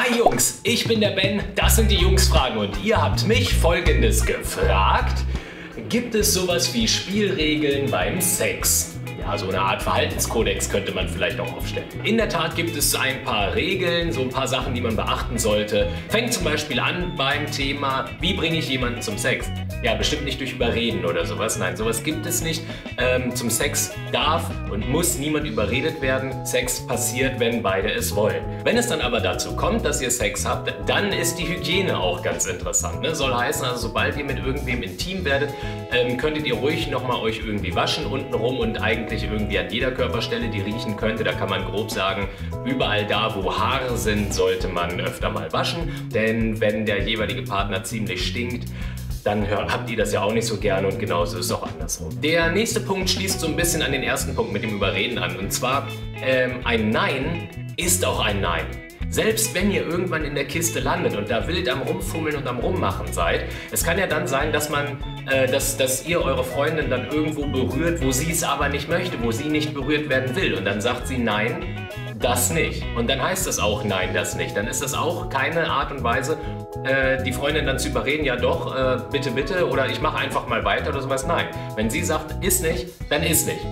Hi Jungs, ich bin der Ben, das sind die Jungsfragen und ihr habt mich folgendes gefragt. Gibt es sowas wie Spielregeln beim Sex? Ja, so eine Art Verhaltenskodex könnte man vielleicht auch aufstellen. In der Tat gibt es ein paar Regeln, so ein paar Sachen, die man beachten sollte. Fängt zum Beispiel an beim Thema, wie bringe ich jemanden zum Sex? Ja, bestimmt nicht durch Überreden oder sowas. Nein, sowas gibt es nicht. Ähm, zum Sex darf und muss niemand überredet werden. Sex passiert, wenn beide es wollen. Wenn es dann aber dazu kommt, dass ihr Sex habt, dann ist die Hygiene auch ganz interessant. Ne? Soll heißen, also sobald ihr mit irgendwem intim werdet, ähm, könntet ihr ruhig nochmal euch irgendwie waschen untenrum und eigentlich irgendwie an jeder Körperstelle, die riechen könnte. Da kann man grob sagen, überall da, wo Haare sind, sollte man öfter mal waschen. Denn wenn der jeweilige Partner ziemlich stinkt, dann habt ihr das ja auch nicht so gerne und genauso ist es auch andersrum. Der nächste Punkt schließt so ein bisschen an den ersten Punkt mit dem Überreden an. Und zwar, ähm, ein Nein ist auch ein Nein. Selbst wenn ihr irgendwann in der Kiste landet und da wild am Rumfummeln und am Rummachen seid, es kann ja dann sein, dass man, äh, dass, dass ihr eure Freundin dann irgendwo berührt, wo sie es aber nicht möchte, wo sie nicht berührt werden will. Und dann sagt sie Nein, das nicht. Und dann heißt das auch Nein, das nicht. Dann ist das auch keine Art und Weise, äh, die Freundin dann zu überreden, ja doch, äh, bitte, bitte, oder ich mache einfach mal weiter oder sowas. Nein. Wenn sie sagt, ist nicht, dann ist nicht.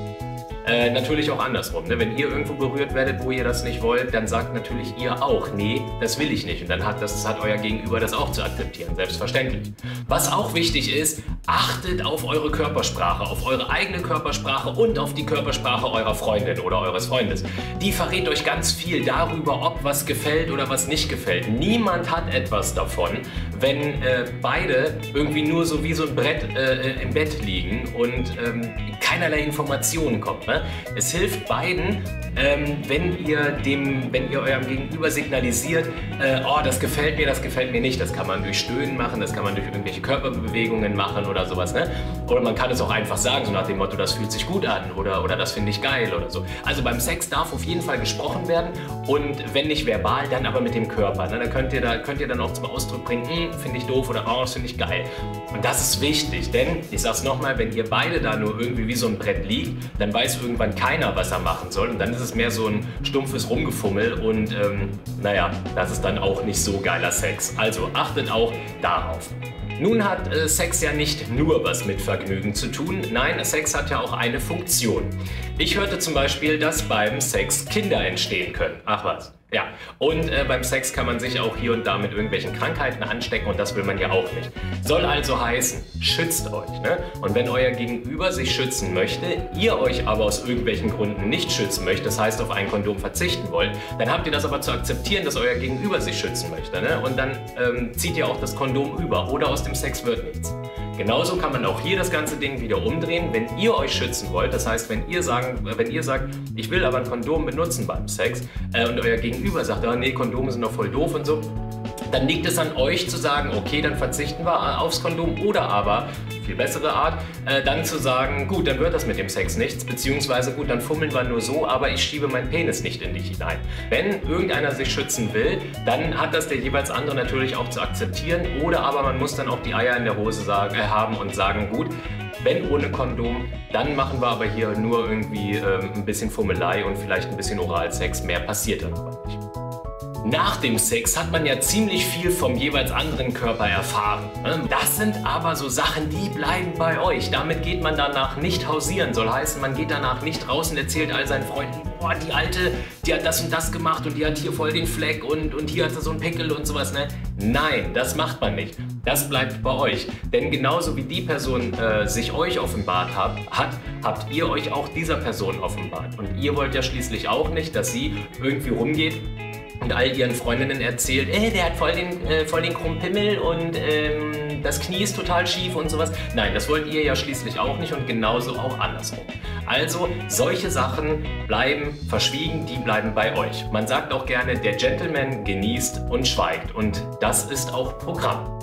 Äh, natürlich auch andersrum. Ne? Wenn ihr irgendwo berührt werdet, wo ihr das nicht wollt, dann sagt natürlich ihr auch, nee, das will ich nicht. Und dann hat, das, hat euer Gegenüber das auch zu akzeptieren, selbstverständlich. Was auch wichtig ist, achtet auf eure Körpersprache, auf eure eigene Körpersprache und auf die Körpersprache eurer Freundin oder eures Freundes. Die verrät euch ganz viel darüber, ob was gefällt oder was nicht gefällt. Niemand hat etwas davon, wenn äh, beide irgendwie nur so wie so ein Brett äh, im Bett liegen und ähm, keinerlei Informationen kommt. Ne? Es hilft beiden, ähm, wenn, ihr dem, wenn ihr eurem Gegenüber signalisiert, äh, oh, das gefällt mir, das gefällt mir nicht. Das kann man durch Stöhnen machen, das kann man durch irgendwelche Körperbewegungen machen oder sowas. Ne? Oder man kann es auch einfach sagen, so nach dem Motto, das fühlt sich gut an oder, oder das finde ich geil oder so. Also beim Sex darf auf jeden Fall gesprochen werden und wenn nicht verbal, dann aber mit dem Körper. Ne? Da könnt ihr, da könnt ihr dann auch zum Ausdruck bringen, finde ich doof oder oh, das finde ich geil. Und das ist wichtig, denn ich sag's nochmal, wenn ihr beide da nur irgendwie wie so ein Brett liegt, dann weiß irgendwann keiner, was er machen soll und dann ist es mehr so ein stumpfes Rumgefummel und ähm, naja, das ist dann auch nicht so geiler Sex. Also achtet auch darauf. Nun hat äh, Sex ja nicht nur was mit Vergnügen zu tun, nein, Sex hat ja auch eine Funktion. Ich hörte zum Beispiel, dass beim Sex Kinder entstehen können. Ach was. Ja, und äh, beim Sex kann man sich auch hier und da mit irgendwelchen Krankheiten anstecken und das will man ja auch nicht. Soll also heißen, schützt euch. Ne? Und wenn euer Gegenüber sich schützen möchte, ihr euch aber aus irgendwelchen Gründen nicht schützen möchtet, das heißt auf ein Kondom verzichten wollt, dann habt ihr das aber zu akzeptieren, dass euer Gegenüber sich schützen möchte. Ne? Und dann ähm, zieht ihr auch das Kondom über oder aus dem Sex wird nichts. Genauso kann man auch hier das ganze Ding wieder umdrehen, wenn ihr euch schützen wollt. Das heißt, wenn ihr, sagen, wenn ihr sagt, ich will aber ein Kondom benutzen beim Sex äh, und euer Gegenüber sagt, ah, nee, Kondome sind doch voll doof und so, dann liegt es an euch zu sagen, okay, dann verzichten wir aufs Kondom oder aber, viel bessere Art, äh, dann zu sagen, gut, dann wird das mit dem Sex nichts, beziehungsweise gut, dann fummeln wir nur so, aber ich schiebe meinen Penis nicht in dich hinein. Wenn irgendeiner sich schützen will, dann hat das der jeweils andere natürlich auch zu akzeptieren oder aber man muss dann auch die Eier in der Hose sagen, äh, haben und sagen, gut, wenn ohne Kondom, dann machen wir aber hier nur irgendwie ähm, ein bisschen Fummelei und vielleicht ein bisschen Oralsex. Mehr passiert dann aber nicht. Nach dem Sex hat man ja ziemlich viel vom jeweils anderen Körper erfahren. Ne? Das sind aber so Sachen, die bleiben bei euch. Damit geht man danach nicht hausieren. Soll heißen, man geht danach nicht raus und erzählt all seinen Freunden, boah, die Alte, die hat das und das gemacht und die hat hier voll den Fleck und, und hier hat sie so einen Pickel und sowas. Ne? Nein, das macht man nicht. Das bleibt bei euch. Denn genauso wie die Person äh, sich euch offenbart hat, hat, habt ihr euch auch dieser Person offenbart. Und ihr wollt ja schließlich auch nicht, dass sie irgendwie rumgeht und all ihren Freundinnen erzählt, äh, der hat voll den, äh, voll den Krumpimmel und ähm, das Knie ist total schief und sowas. Nein, das wollt ihr ja schließlich auch nicht und genauso auch andersrum. Also solche Sachen bleiben verschwiegen, die bleiben bei euch. Man sagt auch gerne, der Gentleman genießt und schweigt und das ist auch Programm.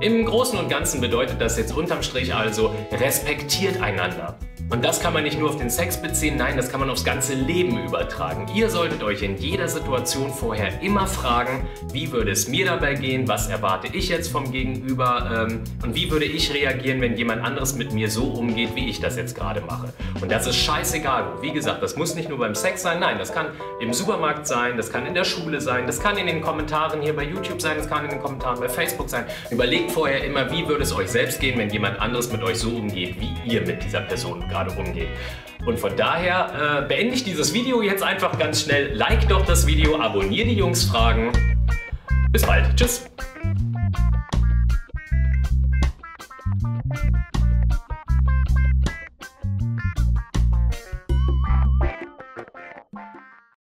Im Großen und Ganzen bedeutet das jetzt unterm Strich also, respektiert einander. Und das kann man nicht nur auf den Sex beziehen, nein, das kann man aufs ganze Leben übertragen. Ihr solltet euch in jeder Situation vorher immer fragen, wie würde es mir dabei gehen, was erwarte ich jetzt vom Gegenüber ähm, und wie würde ich reagieren, wenn jemand anderes mit mir so umgeht, wie ich das jetzt gerade mache. Und das ist scheißegal. Wie gesagt, das muss nicht nur beim Sex sein, nein, das kann im Supermarkt sein, das kann in der Schule sein, das kann in den Kommentaren hier bei YouTube sein, das kann in den Kommentaren bei Facebook sein. Überlegt vorher immer, wie würde es euch selbst gehen, wenn jemand anderes mit euch so umgeht, wie ihr mit dieser Person gerade umgeht. Und von daher äh, beende ich dieses Video jetzt einfach ganz schnell. Like doch das Video, abonniere die Jungs Fragen. Bis bald. Tschüss.